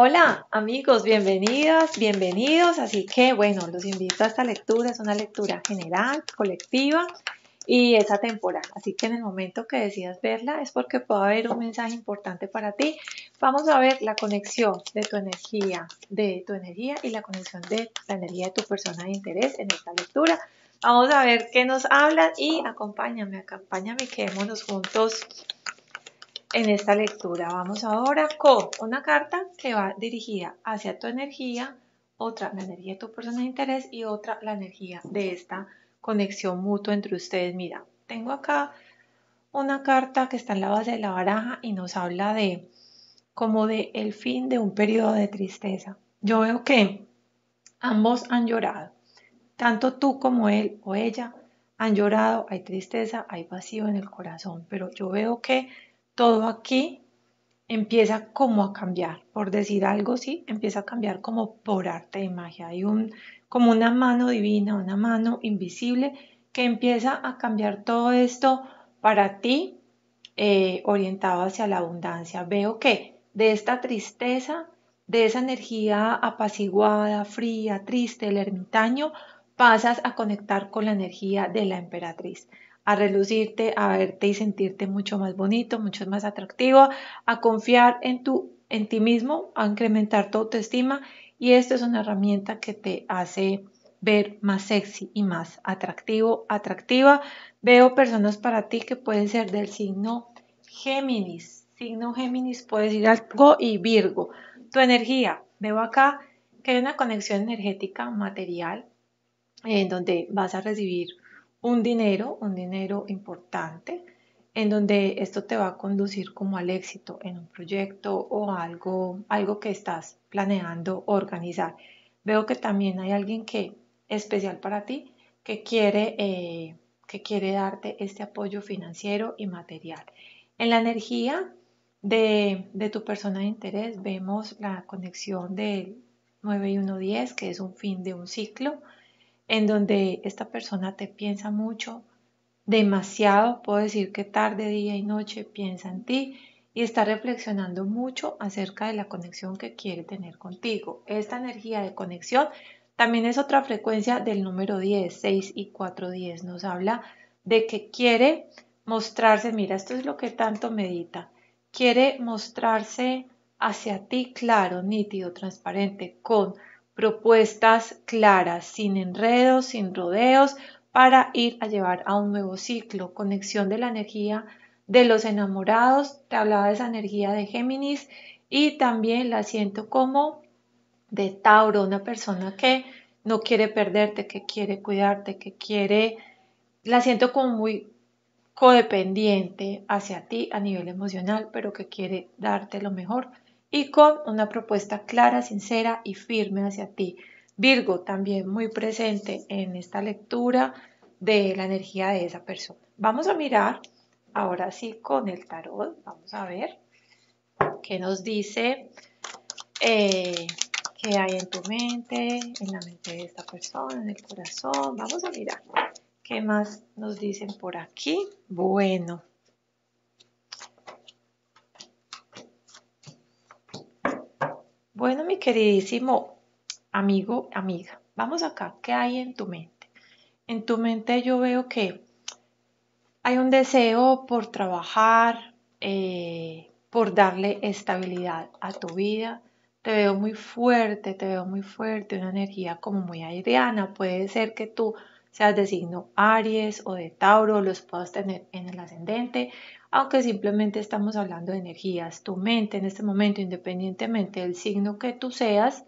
Hola amigos, bienvenidas, bienvenidos. Así que bueno, los invito a esta lectura. Es una lectura general, colectiva y es atemporal. Así que en el momento que decidas verla es porque puede haber un mensaje importante para ti. Vamos a ver la conexión de tu energía, de tu energía y la conexión de la energía de tu persona de interés en esta lectura. Vamos a ver qué nos hablan y acompáñame, acompáñame, quedémonos juntos en esta lectura. Vamos ahora con una carta que va dirigida hacia tu energía, otra la energía de tu persona de interés y otra la energía de esta conexión mutua entre ustedes. Mira, tengo acá una carta que está en la base de la baraja y nos habla de como de el fin de un periodo de tristeza. Yo veo que ambos han llorado, tanto tú como él o ella han llorado, hay tristeza, hay vacío en el corazón, pero yo veo que todo aquí empieza como a cambiar, por decir algo, sí, empieza a cambiar como por arte de magia. Hay un, como una mano divina, una mano invisible que empieza a cambiar todo esto para ti, eh, orientado hacia la abundancia. Veo que de esta tristeza, de esa energía apaciguada, fría, triste, el ermitaño, pasas a conectar con la energía de la emperatriz a relucirte, a verte y sentirte mucho más bonito, mucho más atractivo, a confiar en, tu, en ti mismo, a incrementar tu autoestima y esto es una herramienta que te hace ver más sexy y más atractivo, atractiva. Veo personas para ti que pueden ser del signo Géminis. Signo Géminis puede ir algo y Virgo. Tu energía. Veo acá que hay una conexión energética material en donde vas a recibir un dinero, un dinero importante, en donde esto te va a conducir como al éxito en un proyecto o algo, algo que estás planeando organizar. Veo que también hay alguien que especial para ti que quiere, eh, que quiere darte este apoyo financiero y material. En la energía de, de tu persona de interés vemos la conexión del 9 y 1, 10, que es un fin de un ciclo en donde esta persona te piensa mucho, demasiado, puedo decir que tarde, día y noche piensa en ti y está reflexionando mucho acerca de la conexión que quiere tener contigo. Esta energía de conexión también es otra frecuencia del número 10, 6 y 4, 10. Nos habla de que quiere mostrarse, mira, esto es lo que tanto medita, quiere mostrarse hacia ti claro, nítido, transparente, con propuestas claras, sin enredos, sin rodeos, para ir a llevar a un nuevo ciclo, conexión de la energía de los enamorados, te hablaba de esa energía de Géminis y también la siento como de Tauro, una persona que no quiere perderte, que quiere cuidarte, que quiere, la siento como muy codependiente hacia ti a nivel emocional, pero que quiere darte lo mejor y con una propuesta clara, sincera y firme hacia ti. Virgo también muy presente en esta lectura de la energía de esa persona. Vamos a mirar ahora sí con el tarot, vamos a ver qué nos dice, eh, qué hay en tu mente, en la mente de esta persona, en el corazón. Vamos a mirar qué más nos dicen por aquí. Bueno, Bueno, mi queridísimo amigo, amiga, vamos acá. ¿Qué hay en tu mente? En tu mente yo veo que hay un deseo por trabajar, eh, por darle estabilidad a tu vida. Te veo muy fuerte, te veo muy fuerte, una energía como muy aireana. Puede ser que tú seas de signo Aries o de Tauro, los puedas tener en el ascendente aunque simplemente estamos hablando de energías. Tu mente en este momento, independientemente del signo que tú seas,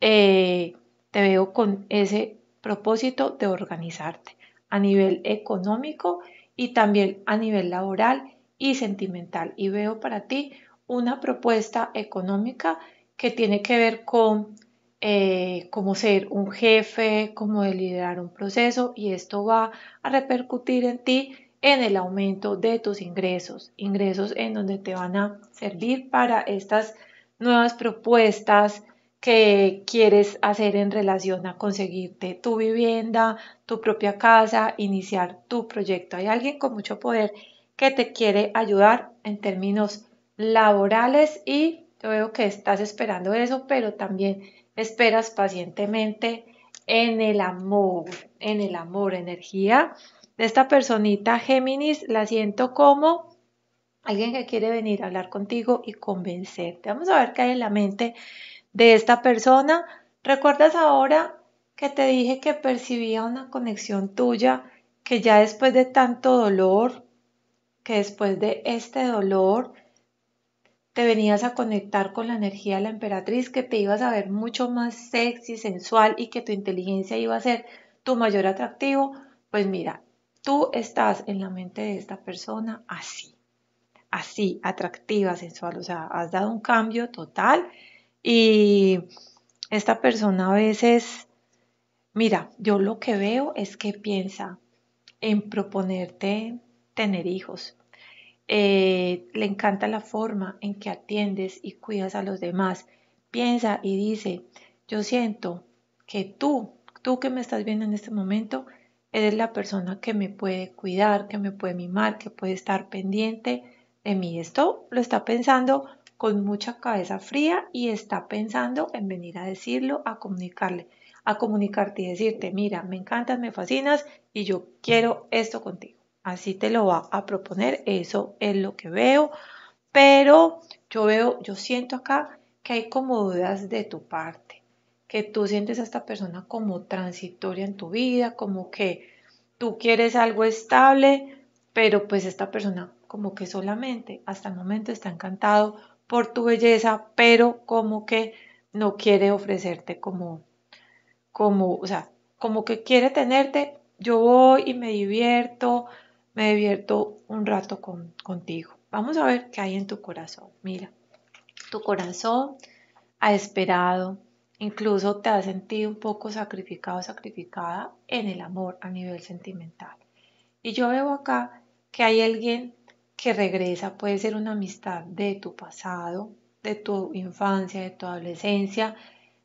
eh, te veo con ese propósito de organizarte a nivel económico y también a nivel laboral y sentimental. Y veo para ti una propuesta económica que tiene que ver con eh, cómo ser un jefe, cómo liderar un proceso y esto va a repercutir en ti en el aumento de tus ingresos, ingresos en donde te van a servir para estas nuevas propuestas que quieres hacer en relación a conseguirte tu vivienda, tu propia casa, iniciar tu proyecto. Hay alguien con mucho poder que te quiere ayudar en términos laborales y yo veo que estás esperando eso, pero también esperas pacientemente en el amor, en el amor, energía de esta personita Géminis, la siento como alguien que quiere venir a hablar contigo y convencerte. Vamos a ver qué hay en la mente de esta persona. ¿Recuerdas ahora que te dije que percibía una conexión tuya, que ya después de tanto dolor, que después de este dolor, te venías a conectar con la energía de la emperatriz, que te ibas a ver mucho más sexy, sensual y que tu inteligencia iba a ser tu mayor atractivo, pues mira, tú estás en la mente de esta persona así, así, atractiva, sensual, o sea, has dado un cambio total y esta persona a veces, mira, yo lo que veo es que piensa en proponerte tener hijos, eh, le encanta la forma en que atiendes y cuidas a los demás. Piensa y dice, yo siento que tú, tú que me estás viendo en este momento, eres la persona que me puede cuidar, que me puede mimar, que puede estar pendiente de mí. Esto lo está pensando con mucha cabeza fría y está pensando en venir a decirlo, a comunicarle, a comunicarte y decirte, mira, me encantas, me fascinas y yo quiero esto contigo así te lo va a proponer, eso es lo que veo, pero yo veo, yo siento acá que hay como dudas de tu parte, que tú sientes a esta persona como transitoria en tu vida, como que tú quieres algo estable, pero pues esta persona como que solamente hasta el momento está encantado por tu belleza, pero como que no quiere ofrecerte como, como, o sea, como que quiere tenerte, yo voy y me divierto, me divierto un rato contigo. Vamos a ver qué hay en tu corazón. Mira, tu corazón ha esperado, incluso te ha sentido un poco sacrificado, sacrificada en el amor a nivel sentimental. Y yo veo acá que hay alguien que regresa, puede ser una amistad de tu pasado, de tu infancia, de tu adolescencia,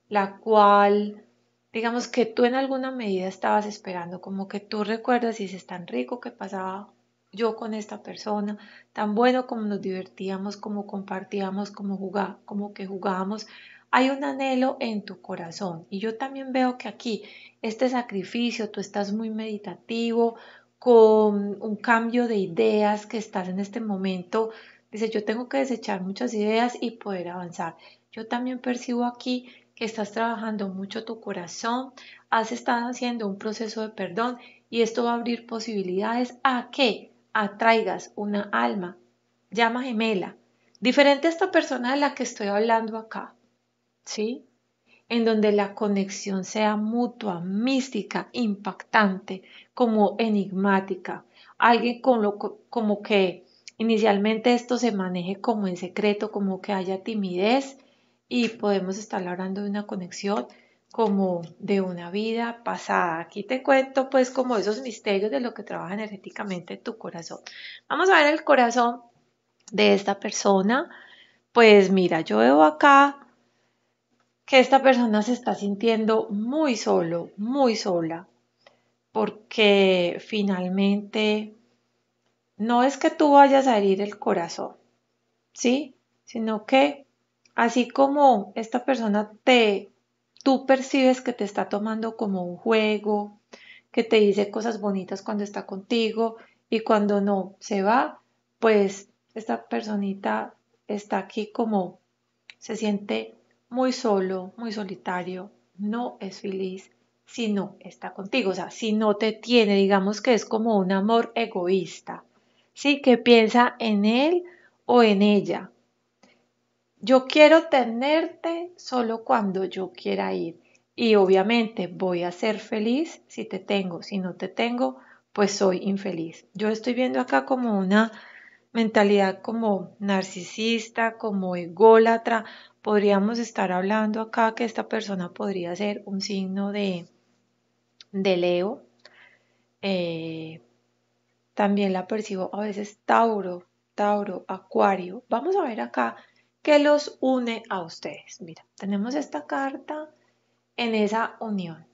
la cual digamos que tú en alguna medida estabas esperando, como que tú recuerdas y es tan rico que pasaba yo con esta persona, tan bueno como nos divertíamos, como compartíamos, como como que jugábamos. Hay un anhelo en tu corazón y yo también veo que aquí este sacrificio, tú estás muy meditativo, con un cambio de ideas que estás en este momento. Dice, yo tengo que desechar muchas ideas y poder avanzar. Yo también percibo aquí estás trabajando mucho tu corazón, has estado haciendo un proceso de perdón y esto va a abrir posibilidades a que atraigas una alma, llama gemela, diferente a esta persona de la que estoy hablando acá, ¿sí? En donde la conexión sea mutua, mística, impactante, como enigmática, alguien con lo, como que inicialmente esto se maneje como en secreto, como que haya timidez, y podemos estar hablando de una conexión como de una vida pasada. Aquí te cuento pues como esos misterios de lo que trabaja energéticamente tu corazón. Vamos a ver el corazón de esta persona. Pues mira, yo veo acá que esta persona se está sintiendo muy solo, muy sola, porque finalmente no es que tú vayas a herir el corazón, ¿sí? Sino que Así como esta persona te, tú percibes que te está tomando como un juego, que te dice cosas bonitas cuando está contigo y cuando no se va, pues esta personita está aquí como se siente muy solo, muy solitario, no es feliz si no está contigo, o sea, si no te tiene, digamos que es como un amor egoísta, sí, que piensa en él o en ella, yo quiero tenerte solo cuando yo quiera ir. Y obviamente voy a ser feliz si te tengo. Si no te tengo, pues soy infeliz. Yo estoy viendo acá como una mentalidad como narcisista, como ególatra. Podríamos estar hablando acá que esta persona podría ser un signo de, de Leo. Eh, también la percibo a veces Tauro, Tauro, Acuario. Vamos a ver acá que los une a ustedes. Mira, tenemos esta carta en esa unión,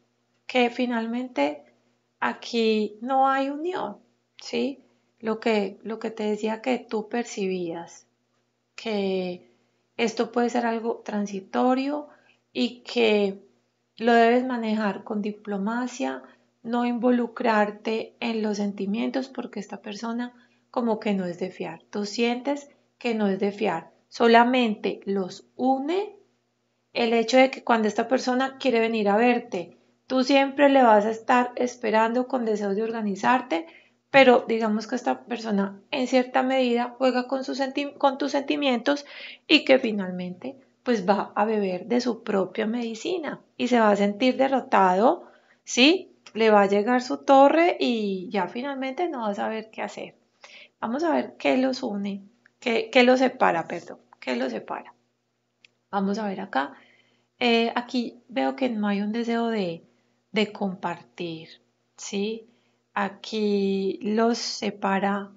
que finalmente aquí no hay unión, ¿sí? Lo que, lo que te decía que tú percibías, que, esto puede ser algo transitorio y que lo debes manejar con diplomacia, no involucrarte en los sentimientos porque esta persona como que no es de fiar. Tú sientes que no es de fiar. Solamente los une el hecho de que cuando esta persona quiere venir a verte, tú siempre le vas a estar esperando con deseos de organizarte, pero digamos que esta persona en cierta medida juega con, con tus sentimientos y que finalmente pues va a beber de su propia medicina y se va a sentir derrotado, ¿sí? Le va a llegar su torre y ya finalmente no va a saber qué hacer. Vamos a ver qué los une, qué, qué los separa, perdón, qué los separa. Vamos a ver acá. Eh, aquí veo que no hay un deseo de, de compartir, ¿sí? Aquí los separa,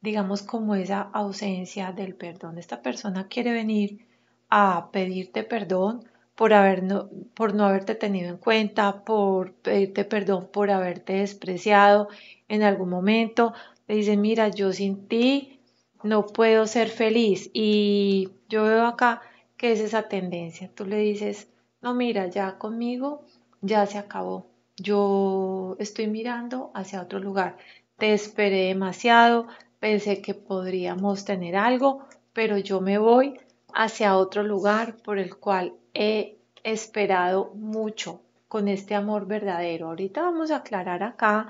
digamos, como esa ausencia del perdón. Esta persona quiere venir a pedirte perdón por, haber no, no haberte tenido en cuenta, por pedirte perdón por haberte despreciado en algún momento. Le dice, mira, yo sin ti no puedo ser feliz. Y yo veo acá que es esa tendencia. Tú le dices, no, mira, ya conmigo ya se acabó yo estoy mirando hacia otro lugar. Te esperé demasiado, pensé que podríamos tener algo, pero yo me voy hacia otro lugar por el cual he esperado mucho con este amor verdadero. Ahorita vamos a aclarar acá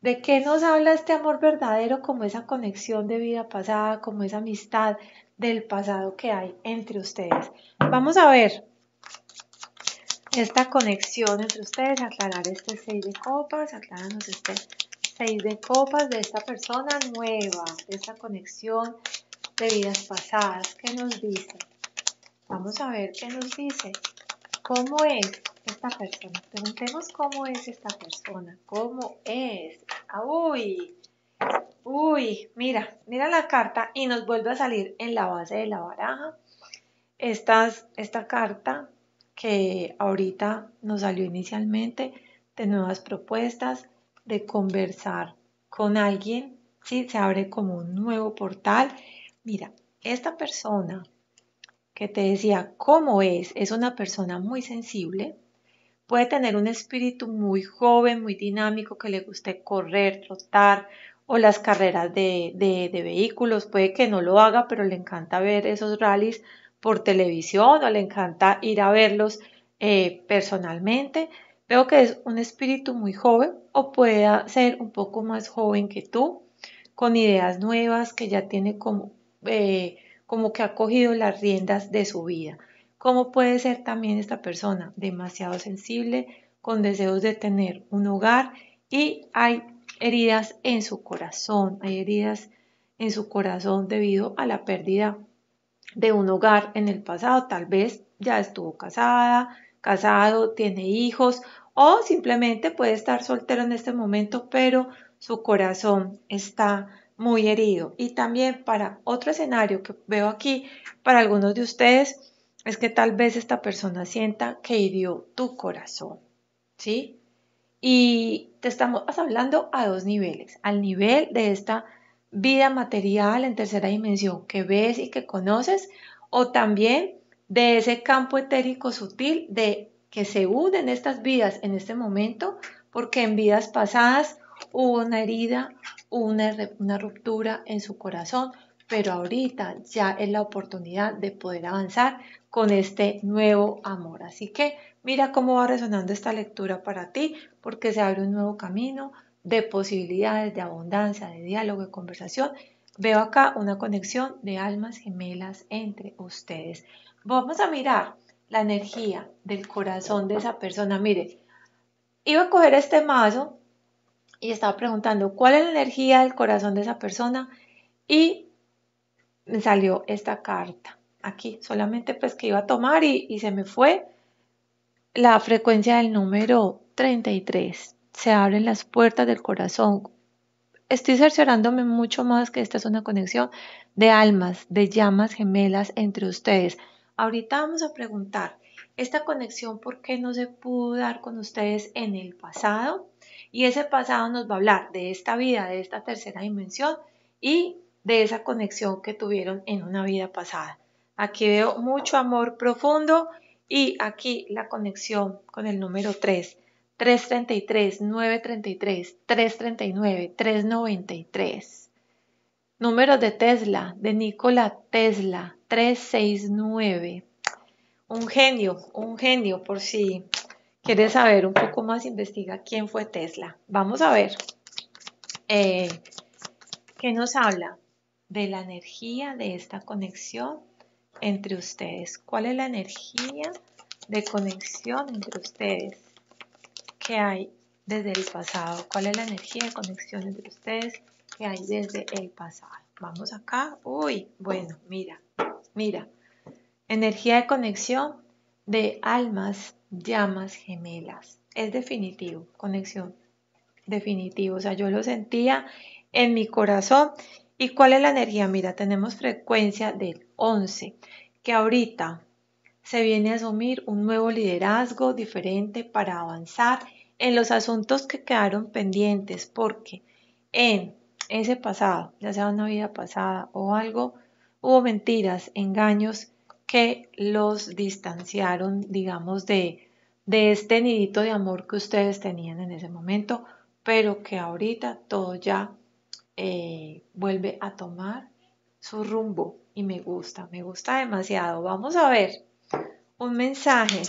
de qué nos habla este amor verdadero como esa conexión de vida pasada, como esa amistad del pasado que hay entre ustedes. Vamos a ver esta conexión entre ustedes, aclarar este 6 de copas, aclararnos este 6 de copas de esta persona nueva, de esta conexión de vidas pasadas. ¿Qué nos dice? Vamos a ver qué nos dice. ¿Cómo es esta persona? Preguntemos cómo es esta persona. ¿Cómo es? Ah, uy, uy, mira, mira la carta y nos vuelve a salir en la base de la baraja. esta carta que ahorita nos salió inicialmente de nuevas propuestas, de conversar con alguien, ¿sí? Se abre como un nuevo portal. Mira, esta persona que te decía cómo es, es una persona muy sensible, puede tener un espíritu muy joven, muy dinámico, que le guste correr, trotar o las carreras de, de, de vehículos, puede que no lo haga, pero le encanta ver esos rallies por televisión o le encanta ir a verlos eh, personalmente. Veo que es un espíritu muy joven o puede ser un poco más joven que tú, con ideas nuevas, que ya tiene como, eh, como que ha cogido las riendas de su vida. ¿Cómo puede ser también esta persona? Demasiado sensible, con deseos de tener un hogar y hay heridas en su corazón, hay heridas en su corazón debido a la pérdida de un hogar en el pasado, tal vez ya estuvo casada, casado, tiene hijos o simplemente puede estar soltero en este momento, pero su corazón está muy herido. Y también para otro escenario que veo aquí, para algunos de ustedes, es que tal vez esta persona sienta que hirió tu corazón, ¿sí? Y te estamos hablando a dos niveles, al nivel de esta vida material en tercera dimensión que ves y que conoces, o también de ese campo etérico sutil de que se unen estas vidas en este momento, porque en vidas pasadas hubo una herida, una, una ruptura en su corazón, pero ahorita ya es la oportunidad de poder avanzar con este nuevo amor. Así que mira cómo va resonando esta lectura para ti, porque se abre un nuevo camino, de posibilidades, de abundancia, de diálogo, de conversación. Veo acá una conexión de almas gemelas entre ustedes. Vamos a mirar la energía del corazón de esa persona. Mire, iba a coger este mazo y estaba preguntando cuál es la energía del corazón de esa persona y me salió esta carta aquí, solamente pues que iba a tomar y, y se me fue la frecuencia del número 33 se abren las puertas del corazón. Estoy cerciorándome mucho más que esta es una conexión de almas, de llamas gemelas entre ustedes. Ahorita vamos a preguntar, ¿esta conexión por qué no se pudo dar con ustedes en el pasado? Y ese pasado nos va a hablar de esta vida, de esta tercera dimensión y de esa conexión que tuvieron en una vida pasada. Aquí veo mucho amor profundo y aquí la conexión con el número 3. 333, 933, 339, 393. Números de Tesla, de Nikola Tesla, 369. Un genio, un genio, por si quieres saber un poco más, investiga quién fue Tesla. Vamos a ver. Eh, ¿Qué nos habla? De la energía de esta conexión entre ustedes. ¿Cuál es la energía de conexión entre ustedes que hay desde el pasado? ¿Cuál es la energía de conexión entre ustedes que hay desde el pasado? Vamos acá. Uy, bueno, mira, mira. Energía de conexión de almas, llamas gemelas. Es definitivo, conexión. Definitivo. O sea, yo lo sentía en mi corazón. ¿Y cuál es la energía? Mira, tenemos frecuencia del 11, que ahorita se viene a asumir un nuevo liderazgo diferente para avanzar en los asuntos que quedaron pendientes, porque en ese pasado, ya sea una vida pasada o algo, hubo mentiras, engaños que los distanciaron, digamos, de, de este nidito de amor que ustedes tenían en ese momento, pero que ahorita todo ya eh, vuelve a tomar su rumbo y me gusta, me gusta demasiado. Vamos a ver un mensaje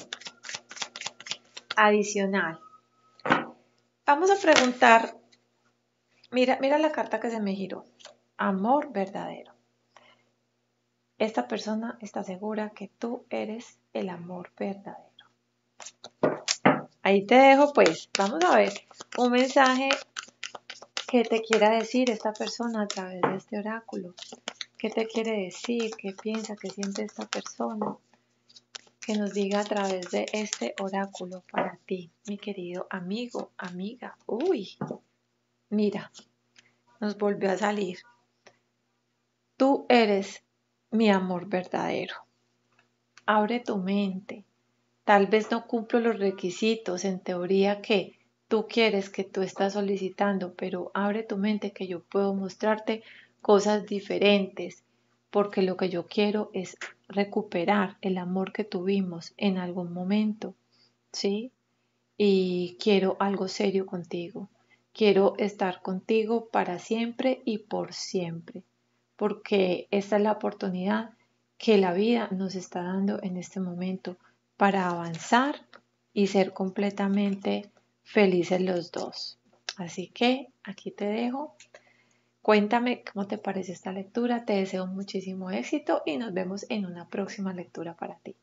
adicional. Vamos a preguntar Mira, mira la carta que se me giró. Amor verdadero. Esta persona está segura que tú eres el amor verdadero. Ahí te dejo pues. Vamos a ver un mensaje que te quiera decir esta persona a través de este oráculo. ¿Qué te quiere decir? ¿Qué piensa? ¿Qué siente esta persona? Que nos diga a través de este oráculo para ti, mi querido amigo, amiga. Uy, Mira, nos volvió a salir. Tú eres mi amor verdadero. Abre tu mente. Tal vez no cumplo los requisitos en teoría que tú quieres que tú estás solicitando, pero abre tu mente que yo puedo mostrarte cosas diferentes, porque lo que yo quiero es recuperar el amor que tuvimos en algún momento, ¿sí? Y quiero algo serio contigo. Quiero estar contigo para siempre y por siempre, porque esta es la oportunidad que la vida nos está dando en este momento para avanzar y ser completamente felices los dos. Así que aquí te dejo. Cuéntame cómo te parece esta lectura. Te deseo muchísimo éxito y nos vemos en una próxima lectura para ti.